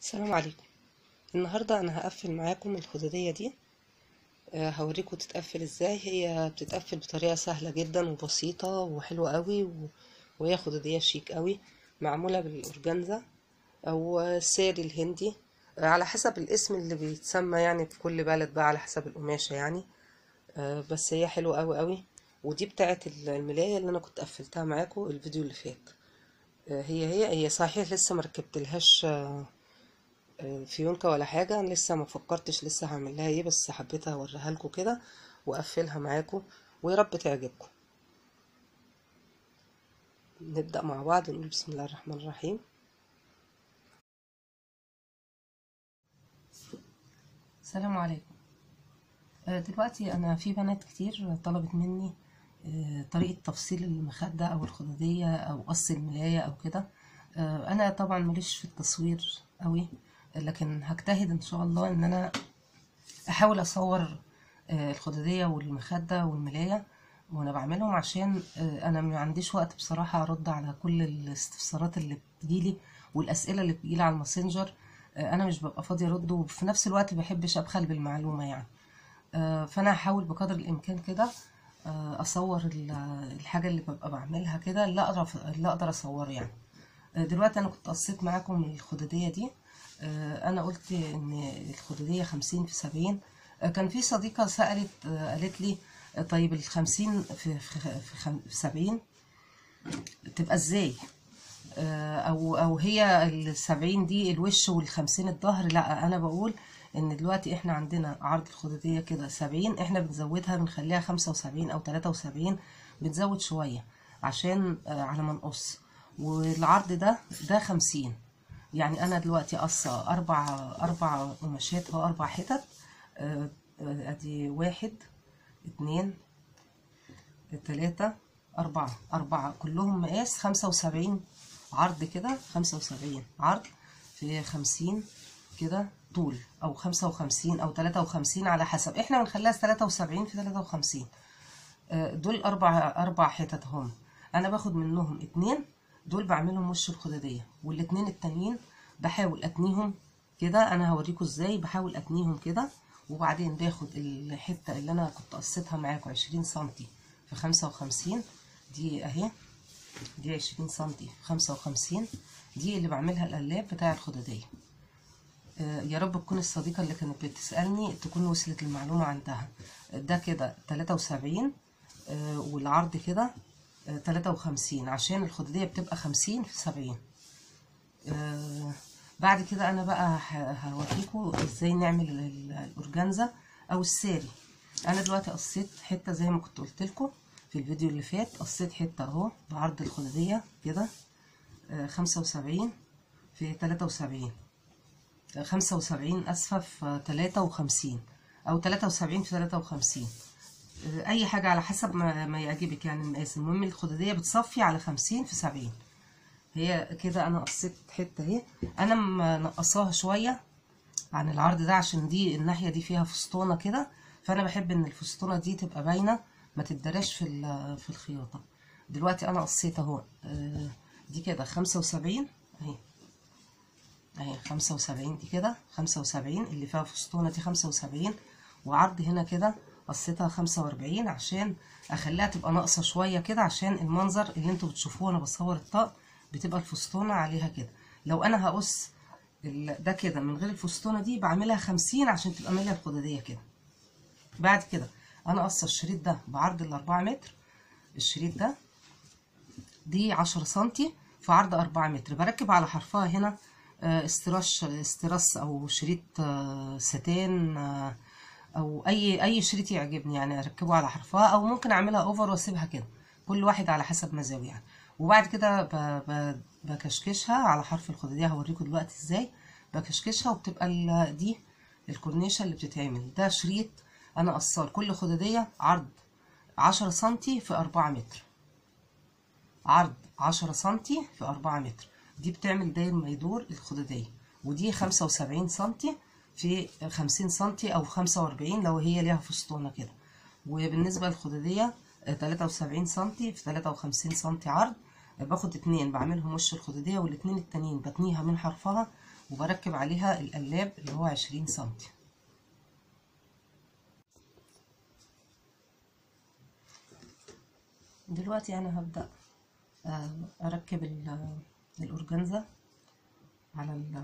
السلام عليكم. النهاردة أنا هقفل معاكم الخدودية دي. آه، هوريكم تتقفل إزاي. هي بتتقفل بطريقة سهلة جدا وبسيطة وحلوة قوي و... وهي خدودية شيك قوي معمولة بالأورجانزا أو الساري الهندي. آه، على حسب الاسم اللي بيتسمى يعني في كل بلد بقى على حسب القماشة يعني. آه، بس هي حلوة قوي قوي. ودي بتاعت الملاية اللي أنا كنت قفلتها معاكم الفيديو اللي فات. هي هي هي صحيح لسه مركبتلهاش فيونكة ولا حاجة لسه ما فكرتش لسه هعمل لها إيه بس حبيت اوريها لكم كده واقفلها معاكم ويا رب تعجبكم. نبدأ مع بعض نقول بسم الله الرحمن الرحيم. السلام عليكم. آه، دلوقتي أنا في بنات كتير طلبت مني آه، طريقة تفصيل المخدة أو الخدودية أو قص الملاية أو كده. آه، أنا طبعا ماليش في التصوير قوي. لكن هجتهد إن شاء الله إن أنا أحاول أصور آه، الخدودية والمخدة والملاية وأنا بعملهم عشان آه، أنا ما عنديش وقت بصراحة أرد على كل الاستفسارات اللي بتجيلي والأسئلة اللي بتجيلي على الماسنجر آه، أنا مش ببقى فاضية أرد وفي نفس الوقت بحبش أبخل بالمعلومة يعني. فأنا هحاول بقدر الإمكان كده أصور ال- الحاجة اللي ببقى بعملها كده اللي أقدر اللي أقدر أصوره يعني. دلوقتي أنا كنت قصيت معاكم الخدودية دي أنا قلت إن الخدودية خمسين في سبعين. آه، كان في صديقة سألت آه، قالت لي آه، طيب الخمسين في في في خم- في سبعين تبقى إزاي؟ آه، أو أو هي السبعين دي الوش والخمسين الظهر؟ لأ أنا بقول إن دلوقتي إحنا عندنا عرض الخدودية كده سبعين إحنا بنزودها بنخليها خمسة وسبعين أو تلاتة وسبعين بنزود شوية عشان آه، على ما نقص. والعرض ده ده خمسين. يعني أنا دلوقتي قصة أربع أربع قماشات أو أربع حتت آه، أدي واحد اتنين تلاتة أربعة أربعة كلهم مقاس خمسة وسبعين عرض كده خمسة وسبعين عرض في خمسين كده طول أو خمسة وخمسين أو تلاتة وخمسين على حسب. إحنا بنخليها تلاتة وسبعين في تلاتة وخمسين. آه، دول أربع أربع حتت هم أنا باخد منهم اتنين دول بعملهم وش الخدادية والاتنين التانيين بحاول أتنيهم كده أنا هوريكم إزاي بحاول أتنيهم كده. وبعدين باخد الحتة اللي أنا كنت قصيتها معاكم عشرين سنتي في خمسة وخمسين. دي أهي دي عشرين سنتي في خمسة وخمسين. دي اللي بعملها القلاب بتاع الخدادية آه، يا رب تكون الصديقة اللي كانت بتسألني تكون وصلت المعلومة عندها. ده كده تلاتة وسبعين والعرض كده. 53 عشان الخدودية بتبقى 50 في 70 آه، بعد كده أنا بقى هوريكم إزاي نعمل الأورجانزا أو الساري. أنا دلوقتي قصيت حتة زي ما كنت قلت لكم في الفيديو اللي فات. قصيت حتة أهو بعرض الخدودية كده آه، خمسة 75 في 73 خمسة 75 أسفة في 53 أو 73 في 53 أي حاجة على حسب ما, ما يعجبك يعني المقاس المهم الخدودية بتصفي على خمسين في سبعين. هي كده أنا قصيت حتة أهي. أنا منقصاها شوية عن العرض ده عشان دي الناحية دي فيها فسطونه كده. فأنا بحب إن الفسطونه دي تبقى باينة ما تتدرش في في الخياطة. دلوقتي أنا قصيت أهو. آه، دي كده خمسة وسبعين. أهي. أهي خمسة وسبعين دي كده خمسة وسبعين اللي فيها فسطونه دي خمسة وسبعين. وعرض هنا كده قصيتها خمسة وأربعين عشان أخليها تبقى ناقصة شوية كده عشان المنظر اللي أنتوا بتشوفوه وأنا بصور الطقم بتبقى الفسطونة عليها كده. لو أنا هقص ال- ده كده من غير الفسطونة دي بعملها خمسين عشان تبقى مالية الخدادية كده. بعد كده أنا قصة الشريط ده بعرض الأربعة متر الشريط ده دي عشرة سنتي في عرض أربعة متر. بركب على حرفها هنا آه، استراش استراس أو شريط آه، ستان أو أي أي شريط يعجبني يعني أركبه على حرفها أو ممكن أعملها أوفر وأسيبها كده. كل واحد على حسب مزاجه يعني. وبعد كده بكشكشها على حرف الخدودية هوريكم دلوقتي إزاي. بكشكشها وبتبقى ال- دي الكورنيشة اللي بتتعمل. ده شريط أنا قصار. كل خدودية عرض عشرة سنتي في أربعة متر. عرض عشرة سنتي في أربعة متر. دي بتعمل داير ما يدور الخدودية ودي خمسة وسبعين سنتي في خمسين سنتي أو خمسة وأربعين لو هي ليها فسطونة كده. وبالنسبة للخدودية تلاتة وسبعين سنتي في تلاتة وخمسين سنتي عرض. باخد اتنين بعملهم وش الخدودية والاتنين التانيين بتنيها من حرفها وبركب عليها القلاب اللي هو عشرين سنتي. دلوقتي أنا هبدأ آه، أركب ال- الأورجانزا على ال-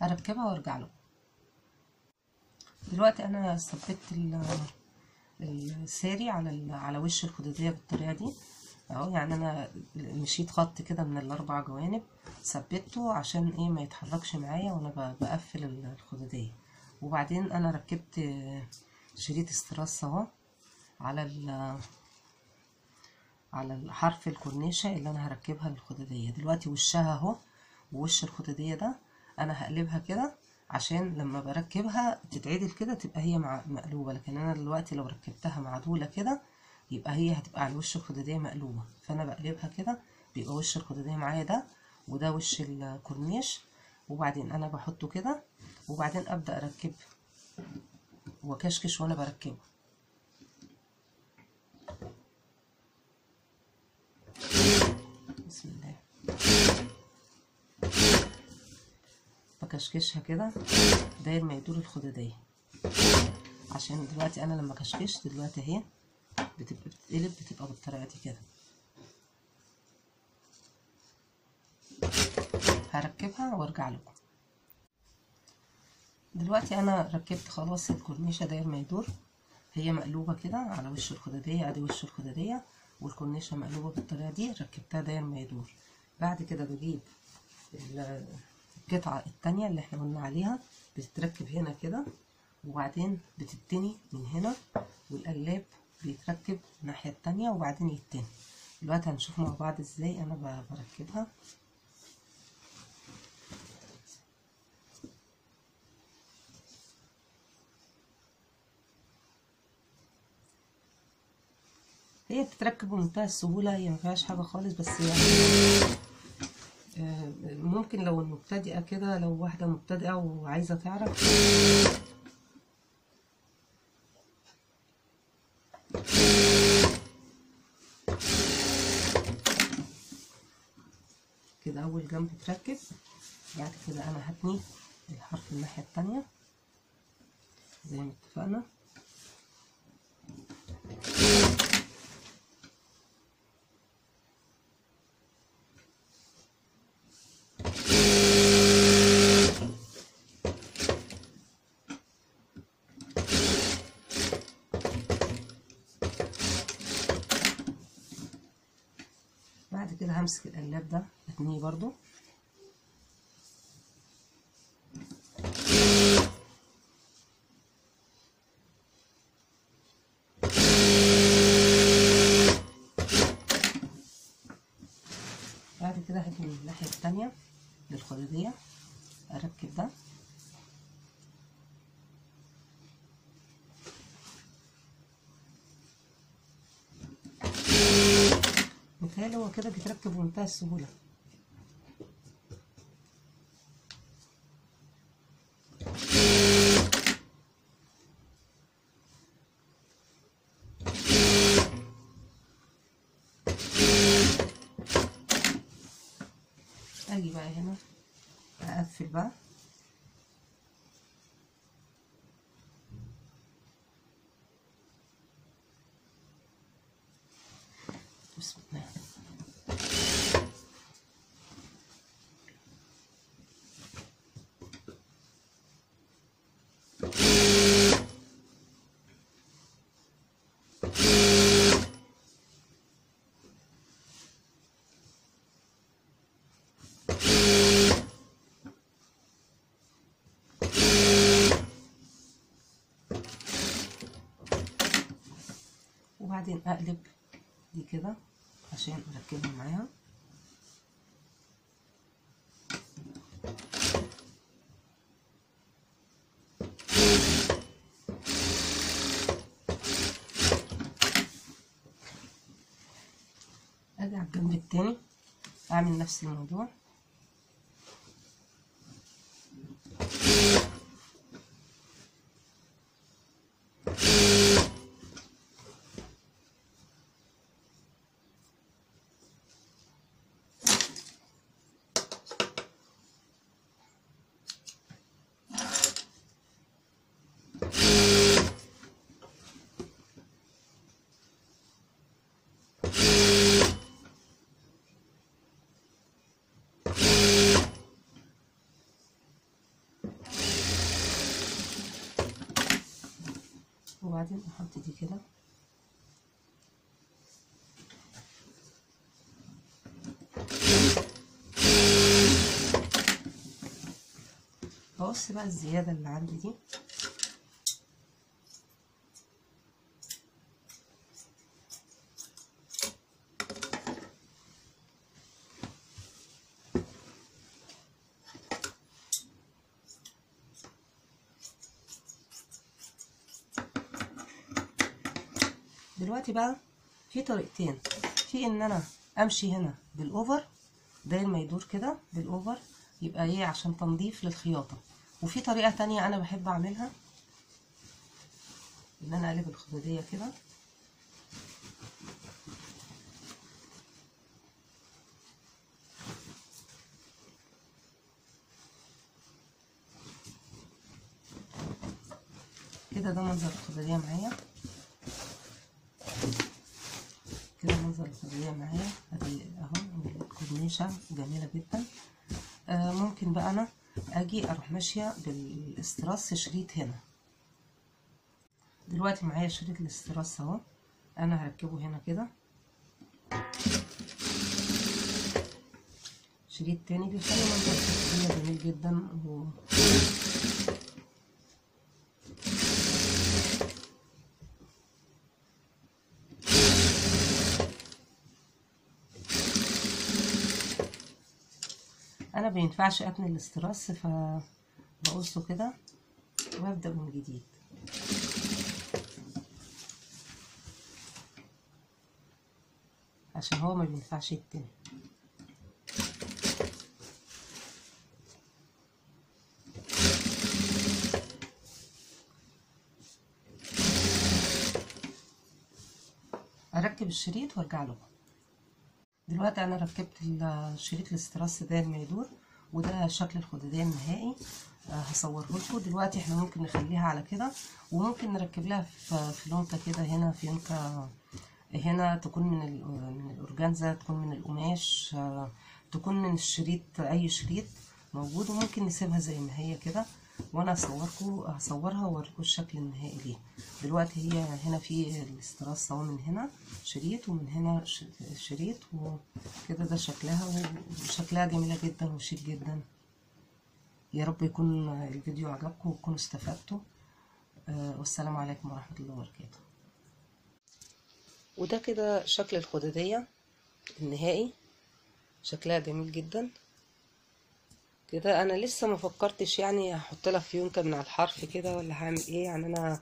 هركبها وأرجع له. دلوقتي أنا ثبت الساري على على وش الخدودية بالطريقة دي. أهو يعني أنا مشيت خط كده من الأربع جوانب ثبته عشان إيه ما يتحركش معايا وأنا بقفل ال- الخدودية. وبعدين أنا ركبت شريط استراس اهو على ال على حرف الكورنيشة اللي أنا هركبها للخدودية دلوقتي وشها أهو ووش الخدودية ده أنا هقلبها كده عشان لما بركبها تتعدل كده تبقى هي مع مقلوبة لكن أنا دلوقتي لو ركبتها معدولة كده يبقى هي هتبقى على وش الخدودية مقلوبة. فأنا بقلبها كده بيبقى وش الخدودية معايا ده وده وش الكورنيش وبعدين أنا بحطه كده وبعدين أبدأ أركب وأكشكش وأنا بركبه. بسم الله. بكشكشها كده داير ما يدور الخدودية عشان دلوقتي أنا لما كشكشت دلوقتي أهي بتبقى بتتقلب بتبقى بالطريقة دي كده. هركبها وأرجع لكم. دلوقتي أنا ركبت خلاص الكورنيشة داير ما يدور. هي مقلوبة كده على وش الخدودية أدي وش الخدودية والكورنيشة مقلوبة بالطريقة دي ركبتها داير ما يدور. بعد كده بجيب القطعة التانية اللي إحنا قلنا عليها بتتركب هنا كده وبعدين بتتني من هنا والقلاب بيتركب الناحية التانية وبعدين يتني. دلوقتي هنشوف مع بعض إزاي أنا بركبها. هي بتتركب بمنتهى السهولة هي مفيهاش حاجة خالص بس يعني ممكن لو المبتدئة كده لو واحدة مبتدئة وعايزة تعرف. كده أول جنب تركب بعد كده أنا هتني الحرف الناحية التانية. زي ما اتفقنا بعد كده همسك القلاب ده اتنيه برضو. بعد كده هجي من الناحية التانية للخدودية اركب ده. متهيألي هو كده بيتركب بمنتهى السهولة. أجي بقى هنا أقفل بقى. بعدين أقلب دي كده عشان أركبها معاها. أجي على الجنب التاني أعمل نفس الموضوع. وبعدين أحط دي كده. بقص بقى الزيادة اللي عندي دي. دلوقتي بقى في طريقتين. في إن أنا أمشي هنا بالأوفر داير ما يدور كده بالأوفر يبقى إيه؟ عشان تنظيف للخياطة. وفي طريقة تانية أنا بحب أعملها. إن أنا أقلب الخدودية كده. كده ده منظر الخدودية معايا. منظر الخدودية معايا. ادي أهو الكورنيشة جميلة جدا. آه ممكن بقى أنا أجي أروح ماشية بالاستراس شريط هنا. دلوقتي معايا شريط الاستراس أهو. أنا هركبه هنا كده. شريط تاني بيخلي منظر جميل جدا و... أنا بينفعش اتني الاستراس فبقصه كده وأبدأ من جديد. عشان هو ما بينفعش يتني أركب الشريط وأرجع لكم دلوقتي أنا ركبت الشريط الاستراس ده ما يدور وده شكل الخدودية النهائي آه هصوره لكم. دلوقتي إحنا ممكن نخليها على كده وممكن نركب لها في فلونكة كده هنا فيونكة هنا تكون من من الأورجانزا تكون من القماش آه تكون من الشريط أي شريط موجود وممكن نسيبها زي ما هي كده. وأنا اصوركم هصورها واوريكم الشكل النهائي ليها. دلوقتي هي هنا في الاستراس اهو من هنا شريط ومن هنا شريط وكده ده شكلها وشكلها جميلة جدا وشيك جدا. يا رب يكون الفيديو عجبكم وتكونوا استفدتوا. آه والسلام عليكم ورحمة الله وبركاته. وده كده شكل الخدودية النهائي. شكلها جميل جدا. كده. أنا لسه ما فكرتش يعني هحط لها فيونكة من على الحرف كده ولا هعمل إيه. يعني أنا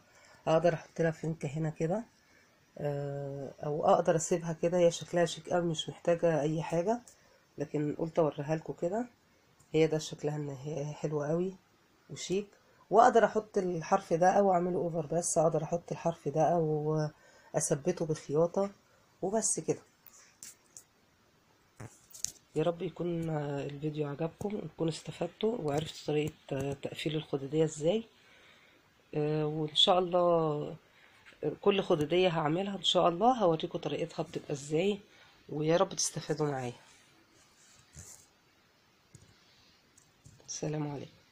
أقدر أحط لها فيونكة هنا كده أو أقدر أسيبها كده. هي شكلها شيك قوي مش محتاجة أي حاجة لكن قلت أوريها لكم كده. هي ده شكلها إن هي حلوة قوي وشيك. وأقدر أحط الحرف ده أو أعمله اوفر بس. أقدر أحط الحرف ده أو أثبته بخياطه وبس كده. يا رب يكون الفيديو عجبكم وتكونوا استفدتوا وعرفتوا طريقة تقفيل الخدودية إزاي. وإن شاء الله كل خدودية هعملها إن شاء الله هوريكم طريقتها بتبقى إزاي ويا رب تستفادوا معايا. السلام عليكم.